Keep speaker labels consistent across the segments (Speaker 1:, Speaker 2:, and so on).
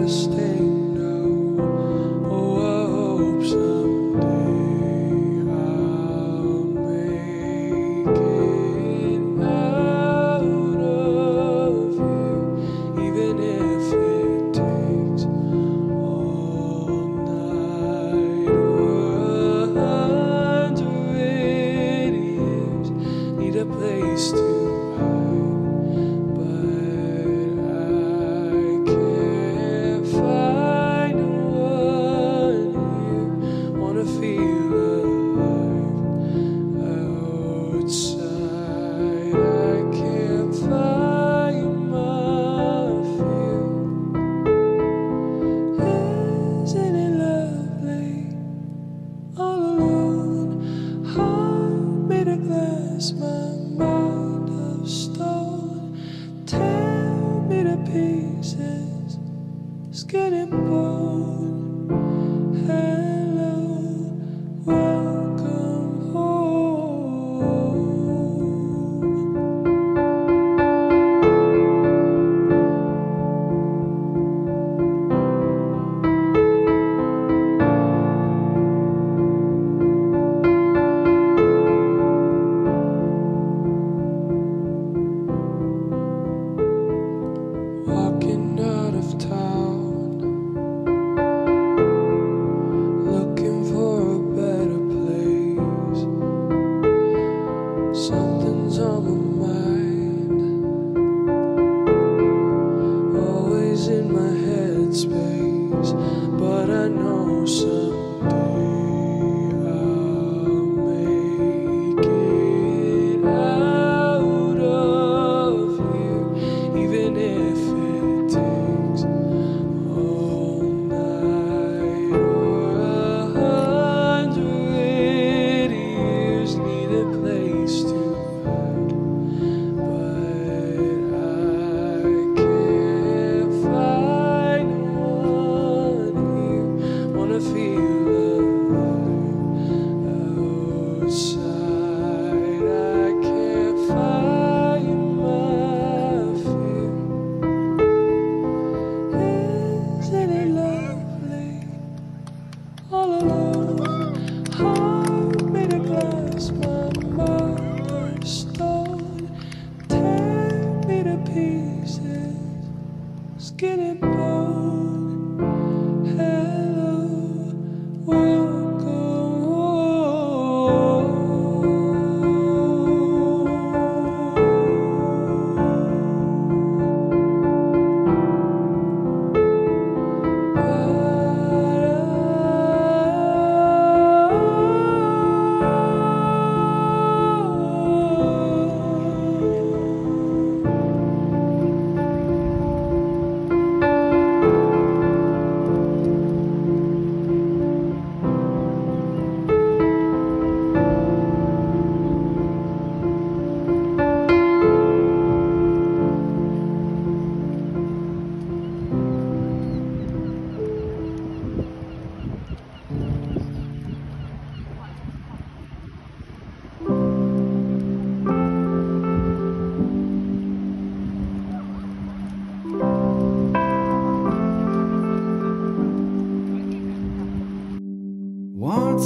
Speaker 1: to stay. Outside.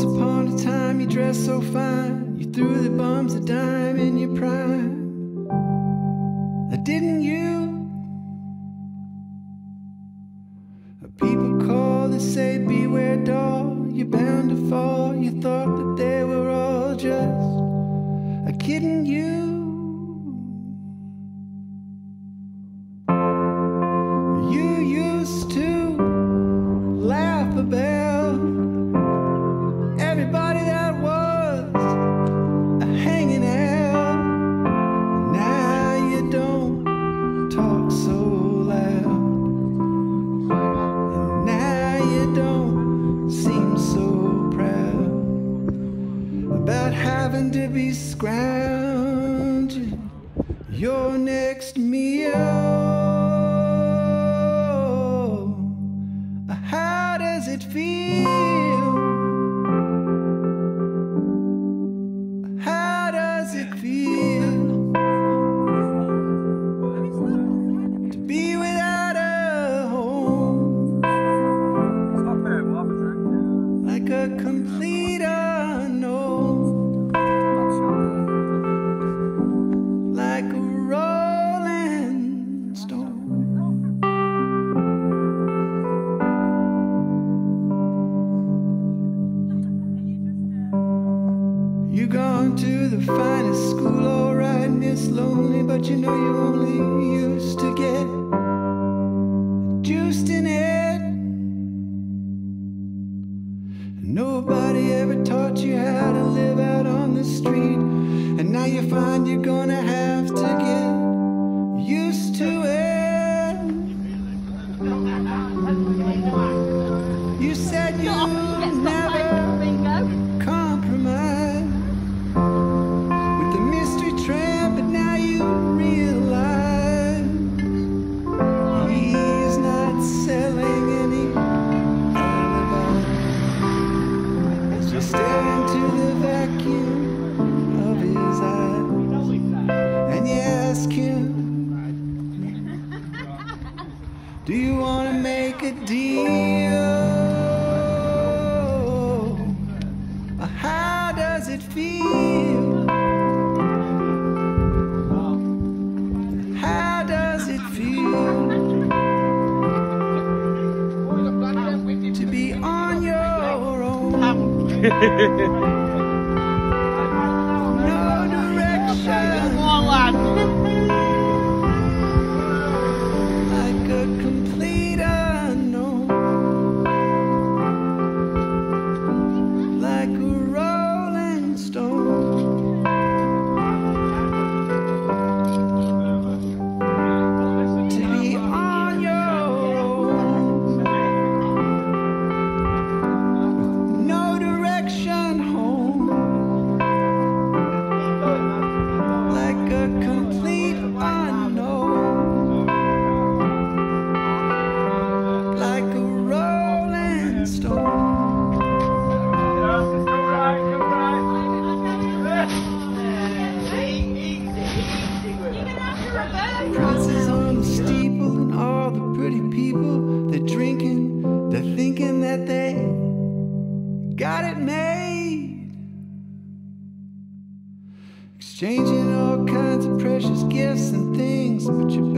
Speaker 2: Once upon a time, you dressed so fine. You threw the bums a dime in your prime. Uh, Didn't you? People call, they say, beware, doll. You're bound to fall. You thought that they were all just kidding. You You gone to the finest school, alright, Miss Lonely, but you know you only used to get juiced in it. Nobody ever taught you how to live out on the street, and now you find you're gonna have to get used to it. Do you want to make a deal? Or how does it feel? How does it feel to be on your own?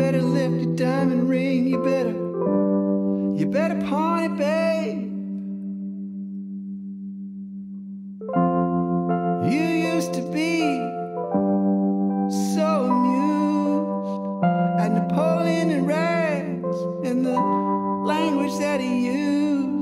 Speaker 2: better lift your diamond ring. You better, you better pawn it, babe. You used to be so amused at Napoleon and rags and the language that he used.